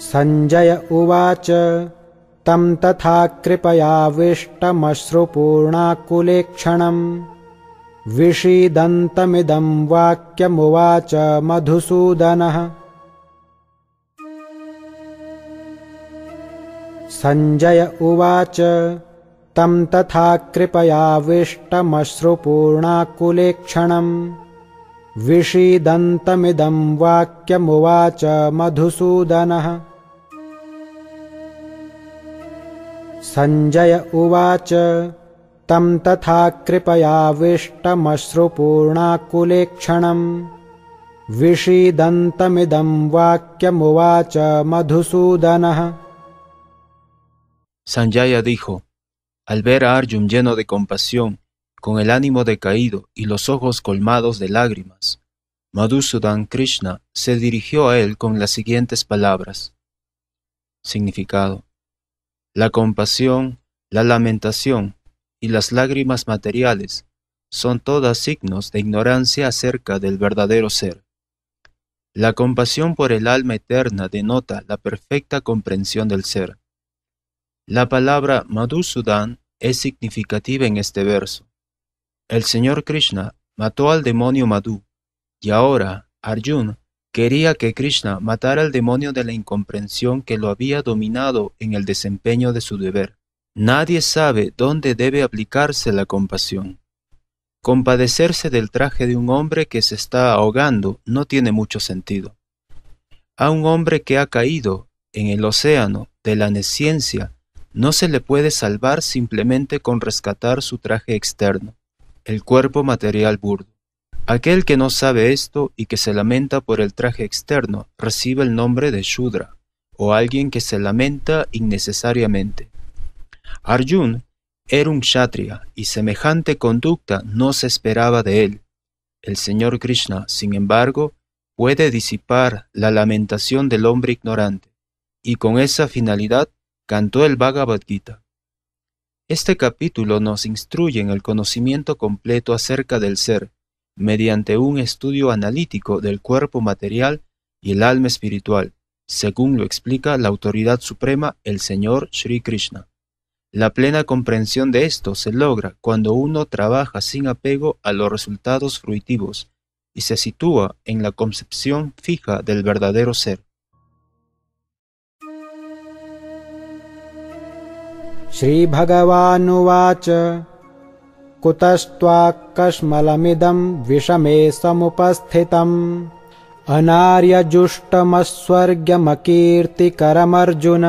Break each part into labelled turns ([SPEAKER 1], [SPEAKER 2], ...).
[SPEAKER 1] सञ्जय उवाच तं तथा कृपयाविष्टमश्रुपूर्णाकुलेक्षणम् विषीदन्तमिदं वाक्यमुवाच मधुसूदनः। सञ्जय उवाच तं तथा कृपयाविष्टमश्रुपूर्णाकुलेक्षणम् विषीदन्तमिदं वाक्यमुवाच मधुसूदनः सञ्जय उवाच तं तथा कृपयाविष्टमश्रुपूर्णाकुलेक्षणम् विषीदन्तमिदं वाक्यमुवाच मधुसूदनः
[SPEAKER 2] Sanjaya dijo, al ver a Arjun lleno de compasión, con el ánimo decaído y los ojos colmados de lágrimas, Madhusudan Krishna se dirigió a él con las siguientes palabras. Significado. La compasión, la lamentación y las lágrimas materiales son todas signos de ignorancia acerca del verdadero ser. La compasión por el alma eterna denota la perfecta comprensión del ser. La palabra Madhusudan es significativa en este verso. El Señor Krishna mató al demonio Madhu, y ahora Arjun quería que Krishna matara al demonio de la incomprensión que lo había dominado en el desempeño de su deber. Nadie sabe dónde debe aplicarse la compasión. Compadecerse del traje de un hombre que se está ahogando no tiene mucho sentido. A un hombre que ha caído en el océano de la nesciencia no se le puede salvar simplemente con rescatar su traje externo, el cuerpo material burdo. Aquel que no sabe esto y que se lamenta por el traje externo recibe el nombre de Shudra, o alguien que se lamenta innecesariamente. Arjun era un kshatriya y semejante conducta no se esperaba de él. El Señor Krishna, sin embargo, puede disipar la lamentación del hombre ignorante, y con esa finalidad cantó el Bhagavad Gita. Este capítulo nos instruye en el conocimiento completo acerca del ser, mediante un estudio analítico del cuerpo material y el alma espiritual, según lo explica la autoridad suprema, el Señor Sri Krishna. La plena comprensión de esto se logra cuando uno trabaja sin apego a los resultados fruitivos y se sitúa en la concepción fija del verdadero ser.
[SPEAKER 1] श्रीभगवानुवाच कुतस्त्वाकश्मलमिदं विषमे समुपस्थितम्। अनार्यजुष्टमस्वर्ग्यमकीर्तिकरमर्जुन।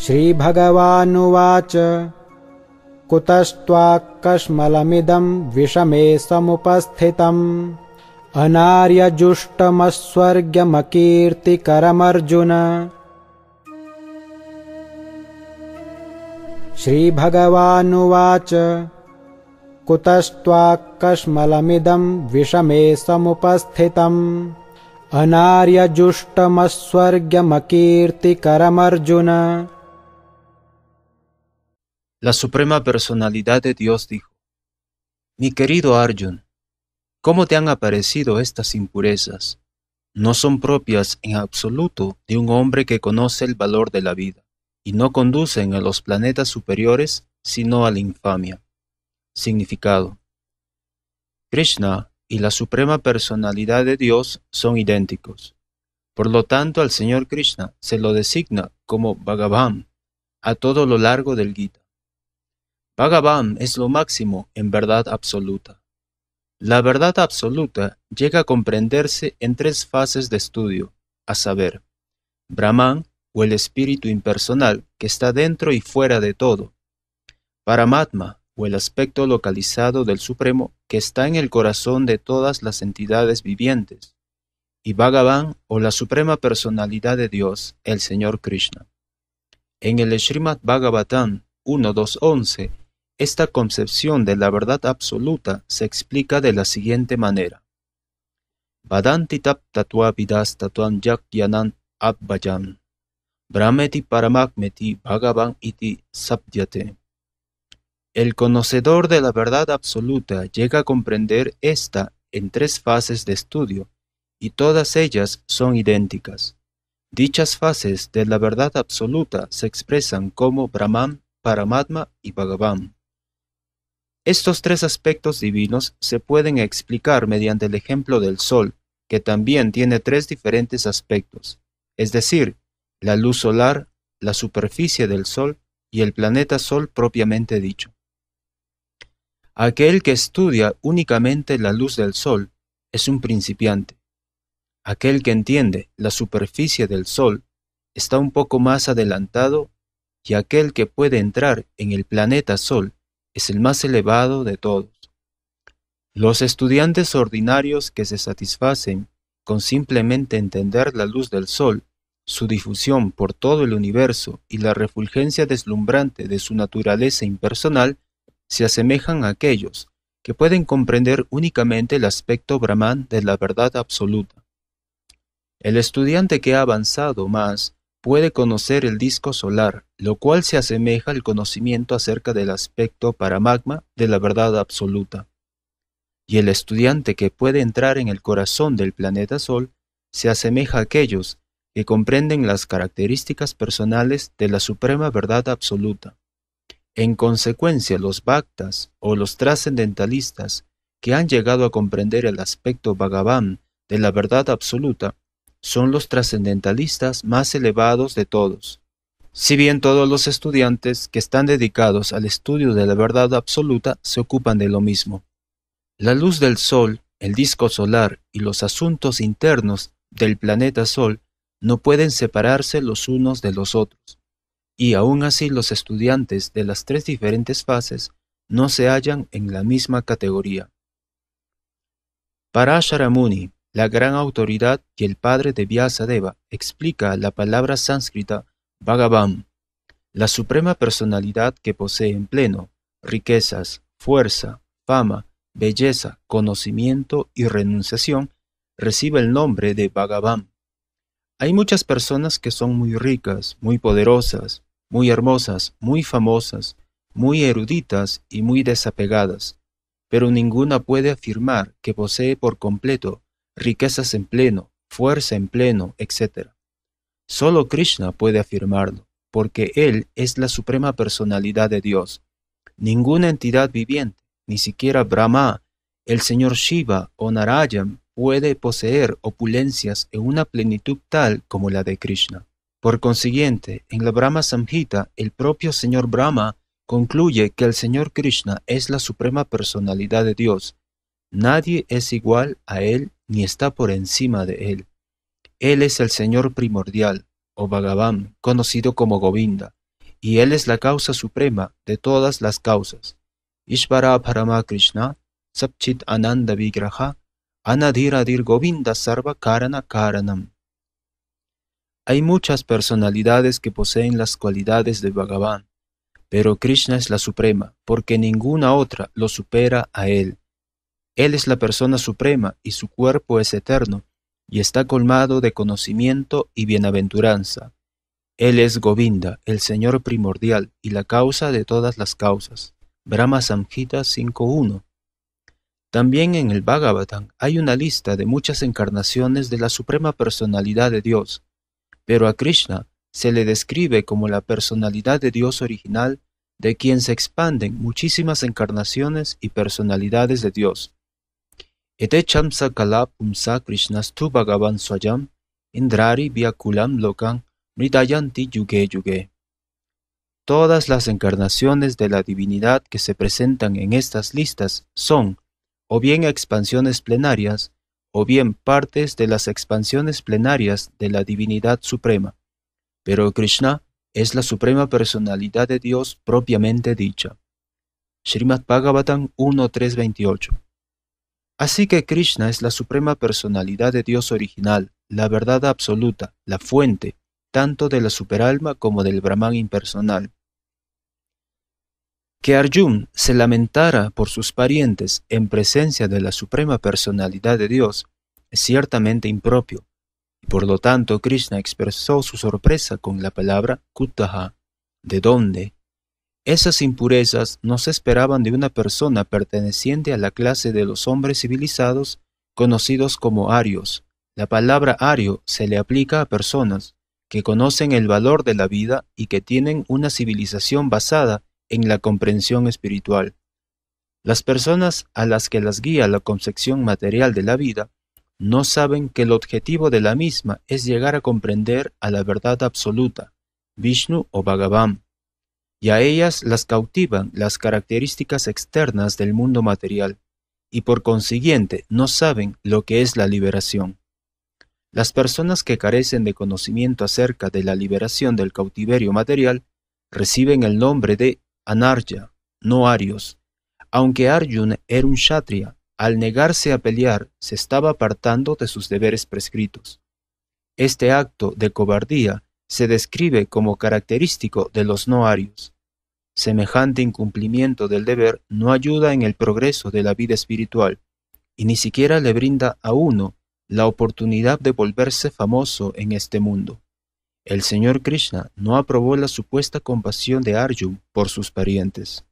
[SPEAKER 1] श्रीभगवानुवाच। कुतस्त्वाकश्मलमिदं विषमे समुपस्थितम्। अनार्यजुष्टमस्वर्ग्यमकीर्तिकरमर्जुन श्रीभगवानुवाच कुतस्त्वाकश्मलमिदं विषमे समुपस्थितम् अनार्यजुष्टमस्वर्ग्यमकीर्तिकरमर्जुन
[SPEAKER 2] La Suprema Personalidad de Dios dijo, Mi querido Arjun, ¿cómo te han aparecido estas impurezas? No son propias en absoluto de un hombre que conoce el valor de la vida y no conducen a los planetas superiores, sino a la infamia. Significado. Krishna y la Suprema Personalidad de Dios son idénticos. Por lo tanto, al Señor Krishna se lo designa como Bhagavan a todo lo largo del Gita. Bhagavan es lo máximo en verdad absoluta. La verdad absoluta llega a comprenderse en tres fases de estudio, a saber, Brahman, o el espíritu impersonal que está dentro y fuera de todo. Paramatma, o el aspecto localizado del Supremo que está en el corazón de todas las entidades vivientes. Y Bhagavan, o la suprema personalidad de Dios, el Señor Krishna. En el Srimad Bhagavatam 1.2.11, esta concepción de la verdad absoluta se explica de la siguiente manera. Vadanti tap vidas tatuan yak. Brahmeti Paramakmeti Bhagavan iti sabdyate. El conocedor de la verdad absoluta llega a comprender esta en tres fases de estudio y todas ellas son idénticas. Dichas fases de la verdad absoluta se expresan como Brahman, Paramatma y Bhagavan. Estos tres aspectos divinos se pueden explicar mediante el ejemplo del Sol, que también tiene tres diferentes aspectos, es decir, la luz solar, la superficie del Sol y el planeta Sol propiamente dicho. Aquel que estudia únicamente la luz del Sol es un principiante. Aquel que entiende la superficie del Sol está un poco más adelantado y aquel que puede entrar en el planeta Sol es el más elevado de todos. Los estudiantes ordinarios que se satisfacen con simplemente entender la luz del sol, su difusión por todo el universo y la refulgencia deslumbrante de su naturaleza impersonal, se asemejan a aquellos que pueden comprender únicamente el aspecto brahman de la verdad absoluta. El estudiante que ha avanzado más puede conocer el disco solar, lo cual se asemeja al conocimiento acerca del aspecto paramagma de la verdad absoluta. Y el estudiante que puede entrar en el corazón del planeta Sol se asemeja a aquellos que comprenden las características personales de la suprema verdad absoluta. En consecuencia, los bhaktas o los trascendentalistas que han llegado a comprender el aspecto Bhagavan de la verdad absoluta son los trascendentalistas más elevados de todos. Si bien todos los estudiantes que están dedicados al estudio de la verdad absoluta se ocupan de lo mismo. La luz del Sol, el disco solar y los asuntos internos del planeta Sol no pueden separarse los unos de los otros, y aún así los estudiantes de las tres diferentes fases no se hallan en la misma categoría. Parasharamuni la gran autoridad y el padre de Vyasadeva explica la palabra sánscrita Bhagavan, la suprema personalidad que posee en pleno riquezas, fuerza, fama, belleza, conocimiento y renunciación, recibe el nombre de Bhagavan. Hay muchas personas que son muy ricas, muy poderosas, muy hermosas, muy famosas, muy eruditas y muy desapegadas, pero ninguna puede afirmar que posee por completo riquezas en pleno, fuerza en pleno, etc. Solo Krishna puede afirmarlo, porque Él es la suprema personalidad de Dios. Ninguna entidad viviente, ni siquiera Brahma, el señor Shiva o Narayan puede poseer opulencias en una plenitud tal como la de Krishna. Por consiguiente, en la Brahma Samhita, el propio señor Brahma concluye que el señor Krishna es la suprema personalidad de Dios. Nadie es igual a él ni está por encima de él. Él es el Señor primordial, o Bhagavan, conocido como Govinda, y Él es la causa suprema de todas las causas. Ishvara Parama Krishna, Sapchit Ananda Vigraha, Anadiradir Govinda Sarva Karana Karanam. Hay muchas personalidades que poseen las cualidades de Bhagavan, pero Krishna es la suprema, porque ninguna otra lo supera a él. Él es la persona suprema y su cuerpo es eterno, y está colmado de conocimiento y bienaventuranza. Él es Govinda, el Señor primordial y la causa de todas las causas. Brahma Samhita 5.1. También en el Bhagavatam hay una lista de muchas encarnaciones de la Suprema Personalidad de Dios, pero a Krishna se le describe como la personalidad de Dios original de quien se expanden muchísimas encarnaciones y personalidades de Dios. Pumsa Krishnastu Bhagavan Swayam Indrari Vyakulam Lokam Mridayanti Yuge Yuge. Todas las encarnaciones de la divinidad que se presentan en estas listas son o bien expansiones plenarias o bien partes de las expansiones plenarias de la divinidad suprema. Pero Krishna es la suprema personalidad de Dios propiamente dicha. Srimad Bhagavatam 1.328 Así que Krishna es la suprema personalidad de Dios original, la verdad absoluta, la fuente, tanto de la superalma como del Brahman impersonal. Que Arjun se lamentara por sus parientes en presencia de la suprema personalidad de Dios es ciertamente impropio, y por lo tanto Krishna expresó su sorpresa con la palabra Kuttaha, de dónde, esas impurezas no se esperaban de una persona perteneciente a la clase de los hombres civilizados conocidos como arios, La palabra ario se le aplica a personas que conocen el valor de la vida y que tienen una civilización basada en la comprensión espiritual. Las personas a las que las guía la concepción material de la vida no saben que el objetivo de la misma es llegar a comprender a la verdad absoluta, Vishnu o Bhagavan, y a ellas las cautivan las características externas del mundo material, y por consiguiente no saben lo que es la liberación. Las personas que carecen de conocimiento acerca de la liberación del cautiverio material reciben el nombre de anarya, no arios. Aunque Arjuna era un kshatriya, al negarse a pelear se estaba apartando de sus deberes prescritos. Este acto de cobardía se describe como característico de los no arios. Semejante incumplimiento del deber no ayuda en el progreso de la vida espiritual y ni siquiera le brinda a uno la oportunidad de volverse famoso en este mundo. El señor Krishna no aprobó la supuesta compasión de Arjun por sus parientes.